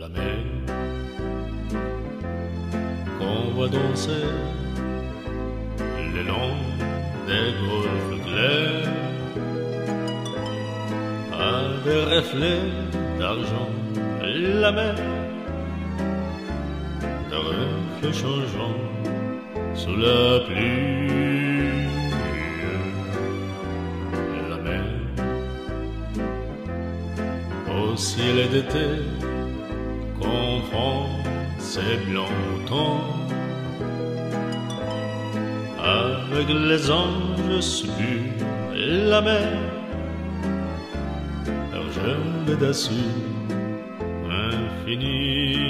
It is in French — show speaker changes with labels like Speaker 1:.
Speaker 1: La mer qu'on voit danser le long des golfes clairs a des reflets d'argent. La mer reflets changeants sous la pluie. La mer au ciel d'été confond ses blancs moutons avec les anges subis la mer leur jeu d'azur infini